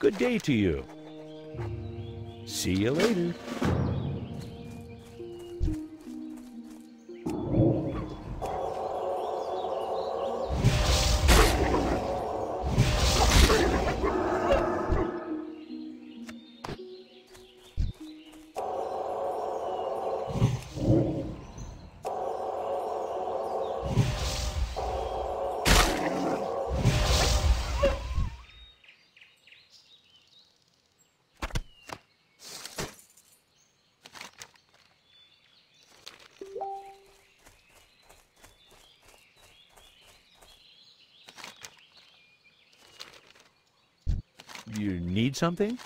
Good day to you. See you later. You need something?